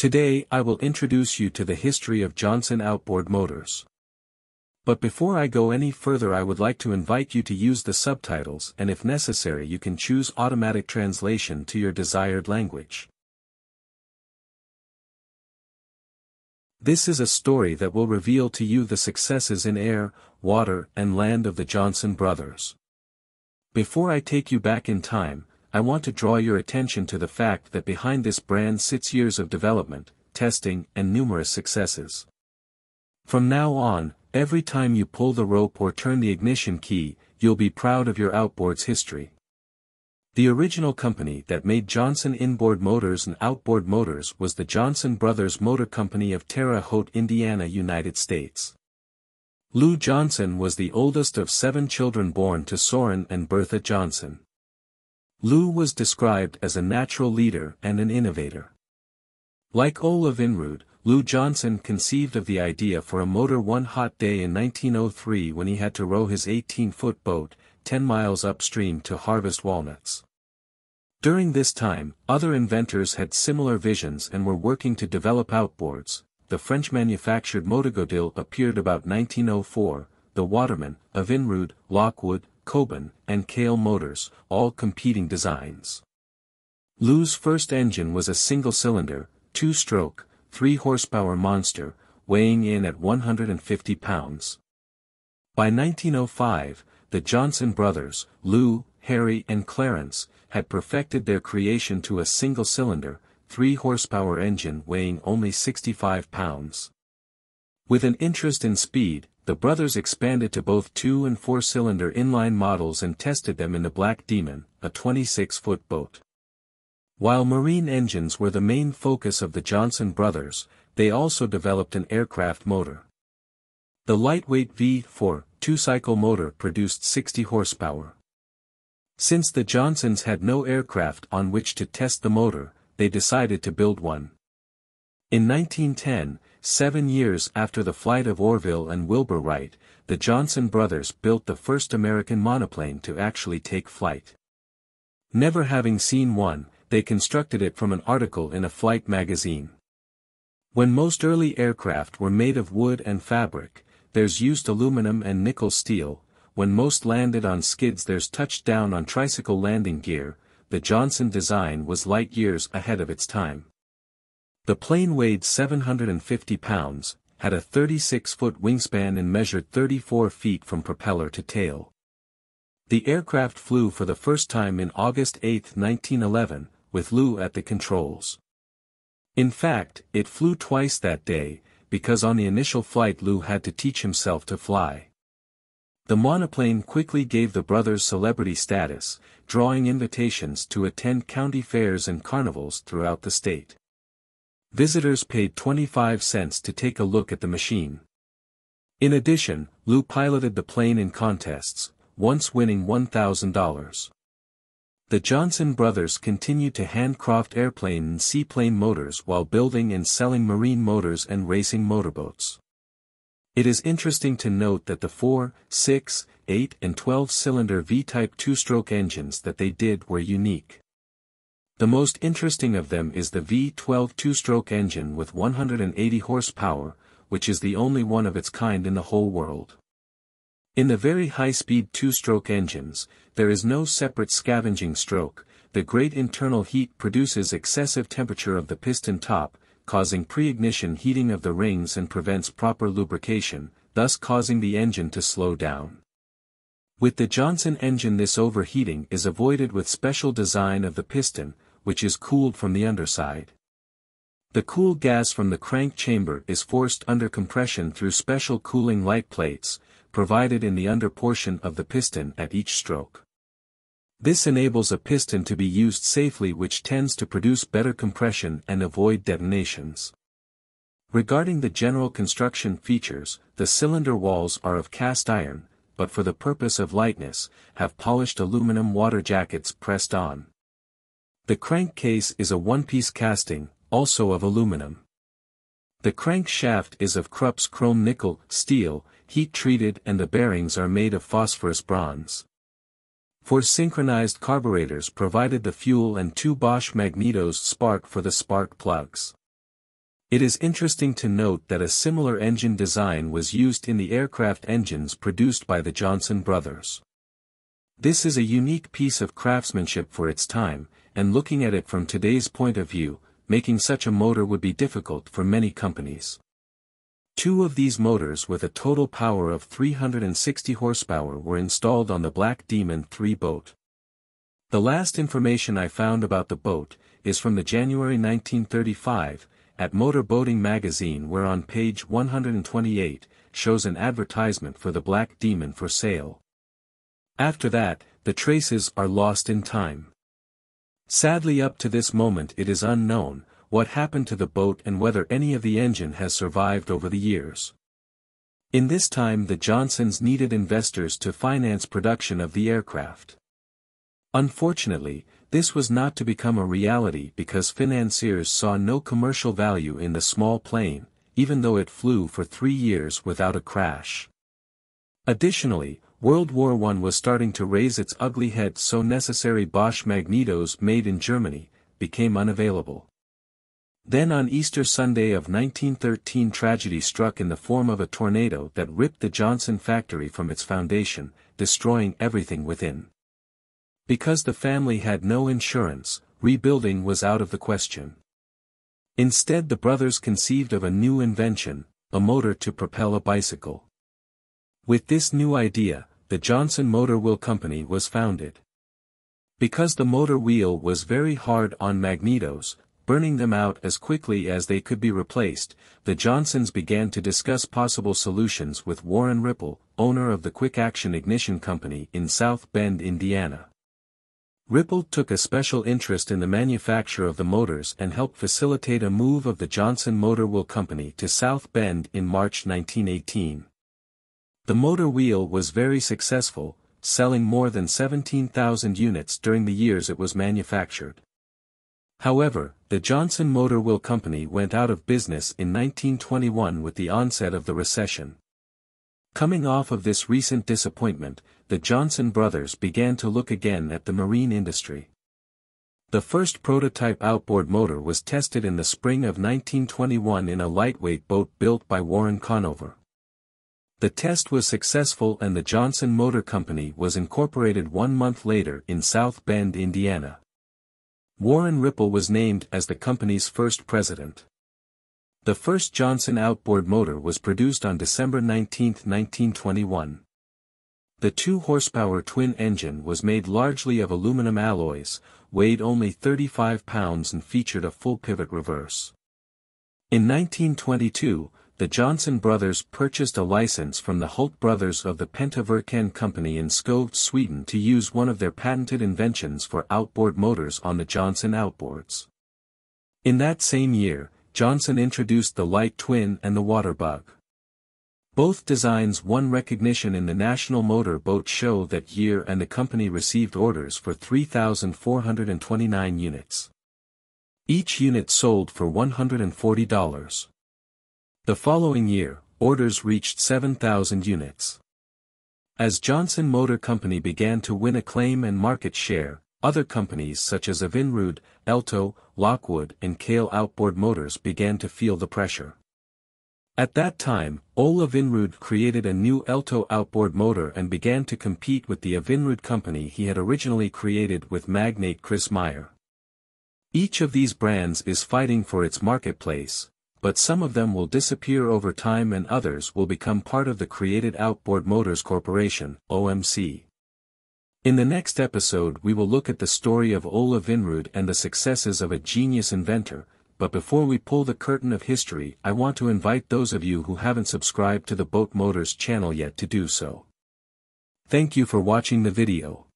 Today I will introduce you to the history of Johnson outboard motors. But before I go any further I would like to invite you to use the subtitles and if necessary you can choose automatic translation to your desired language. This is a story that will reveal to you the successes in air, water and land of the Johnson brothers. Before I take you back in time, I want to draw your attention to the fact that behind this brand sits years of development, testing, and numerous successes. From now on, every time you pull the rope or turn the ignition key, you'll be proud of your outboard's history. The original company that made Johnson inboard motors and outboard motors was the Johnson Brothers Motor Company of Terre Haute, Indiana, United States. Lou Johnson was the oldest of seven children born to Soren and Bertha Johnson. Lou was described as a natural leader and an innovator. Like Ole Evinrude, Lou Johnson conceived of the idea for a motor one hot day in 1903 when he had to row his 18-foot boat, 10 miles upstream to harvest walnuts. During this time, other inventors had similar visions and were working to develop outboards. The French-manufactured Motogodille appeared about 1904, the Waterman, Evinrude, Lockwood, Koban, and Caille Motors, all competing designs. Lou's first engine was a single-cylinder, two-stroke, three-horsepower monster, weighing in at 150 pounds. By 1905, the Johnson brothers, Lou, Harry and Clarence, had perfected their creation to a single-cylinder, three-horsepower engine weighing only 65 pounds. With an interest in speed, the brothers expanded to both two- and four-cylinder inline models and tested them in the Black Demon, a 26-foot boat. While marine engines were the main focus of the Johnson brothers, they also developed an aircraft motor. The lightweight V4, two-cycle motor produced 60 horsepower. Since the Johnsons had no aircraft on which to test the motor, they decided to build one. In 1910, Seven years after the flight of Orville and Wilbur Wright, the Johnson brothers built the first American monoplane to actually take flight. Never having seen one, they constructed it from an article in a flight magazine. When most early aircraft were made of wood and fabric, there's used aluminum and nickel steel, when most landed on skids there's touched down on tricycle landing gear, the Johnson design was light years ahead of its time. The plane weighed 750 pounds, had a 36-foot wingspan and measured 34 feet from propeller to tail. The aircraft flew for the first time in August 8, 1911, with Lou at the controls. In fact, it flew twice that day, because on the initial flight Lou had to teach himself to fly. The monoplane quickly gave the brothers celebrity status, drawing invitations to attend county fairs and carnivals throughout the state. Visitors paid 25 cents to take a look at the machine. In addition, Lou piloted the plane in contests, once winning $1,000. The Johnson brothers continued to handcraft airplane and seaplane motors while building and selling marine motors and racing motorboats. It is interesting to note that the 4, 6, 8 and 12-cylinder V-type two-stroke engines that they did were unique. The most interesting of them is the V12 two-stroke engine with 180 horsepower, which is the only one of its kind in the whole world. In the very high-speed two-stroke engines, there is no separate scavenging stroke, the great internal heat produces excessive temperature of the piston top, causing pre-ignition heating of the rings and prevents proper lubrication, thus causing the engine to slow down. With the Johnson engine this overheating is avoided with special design of the piston, which is cooled from the underside. The cool gas from the crank chamber is forced under compression through special cooling light plates, provided in the under portion of the piston at each stroke. This enables a piston to be used safely which tends to produce better compression and avoid detonations. Regarding the general construction features, the cylinder walls are of cast iron, but for the purpose of lightness, have polished aluminum water jackets pressed on. The crankcase is a one-piece casting, also of aluminum. The crankshaft is of Krupp's chrome nickel steel, heat-treated and the bearings are made of phosphorus bronze. For synchronized carburetors provided the fuel and two Bosch magnetos spark for the spark plugs. It is interesting to note that a similar engine design was used in the aircraft engines produced by the Johnson brothers. This is a unique piece of craftsmanship for its time, and looking at it from today's point of view, making such a motor would be difficult for many companies. Two of these motors with a total power of 360 horsepower were installed on the Black Demon 3 boat. The last information I found about the boat, is from the January 1935, at Motor Boating magazine where on page 128, shows an advertisement for the Black Demon for sale. After that, the traces are lost in time. Sadly up to this moment it is unknown, what happened to the boat and whether any of the engine has survived over the years. In this time the Johnsons needed investors to finance production of the aircraft. Unfortunately, this was not to become a reality because financiers saw no commercial value in the small plane, even though it flew for three years without a crash. Additionally, World War I was starting to raise its ugly head so necessary Bosch magnetos made in Germany, became unavailable. Then on Easter Sunday of 1913 tragedy struck in the form of a tornado that ripped the Johnson factory from its foundation, destroying everything within. Because the family had no insurance, rebuilding was out of the question. Instead the brothers conceived of a new invention, a motor to propel a bicycle. With this new idea, the Johnson Motor Wheel Company was founded. Because the motor wheel was very hard on magnetos, burning them out as quickly as they could be replaced, the Johnsons began to discuss possible solutions with Warren Ripple, owner of the Quick Action Ignition Company in South Bend, Indiana. Ripple took a special interest in the manufacture of the motors and helped facilitate a move of the Johnson Motor Wheel Company to South Bend in March 1918. The motor wheel was very successful, selling more than 17,000 units during the years it was manufactured. However, the Johnson Motor Wheel Company went out of business in 1921 with the onset of the recession. Coming off of this recent disappointment, the Johnson brothers began to look again at the marine industry. The first prototype outboard motor was tested in the spring of 1921 in a lightweight boat built by Warren Conover. The test was successful and the Johnson Motor Company was incorporated one month later in South Bend, Indiana. Warren Ripple was named as the company's first president. The first Johnson outboard motor was produced on December 19, 1921. The 2-horsepower twin engine was made largely of aluminum alloys, weighed only 35 pounds and featured a full pivot reverse. In 1922, the Johnson brothers purchased a license from the Hult brothers of the Pentaverken company in Skövde, Sweden to use one of their patented inventions for outboard motors on the Johnson outboards. In that same year, Johnson introduced the light twin and the water bug. Both designs won recognition in the National Motor Boat Show that year and the company received orders for 3,429 units. Each unit sold for $140. The following year, orders reached 7,000 units. As Johnson Motor Company began to win acclaim and market share, other companies such as Evinrude, Elto, Lockwood and Caille Outboard Motors began to feel the pressure. At that time, Ole Evinrude created a new Elto outboard motor and began to compete with the Evinrude company he had originally created with magnate Chris Meyer. Each of these brands is fighting for its marketplace, but some of them will disappear over time and others will become part of the created Outboard Motors Corporation, OMC. In the next episode we will look at the story of Ole Evinrude and the successes of a genius inventor, but before we pull the curtain of history I want to invite those of you who haven't subscribed to the Boat Motors channel yet to do so. Thank you for watching the video.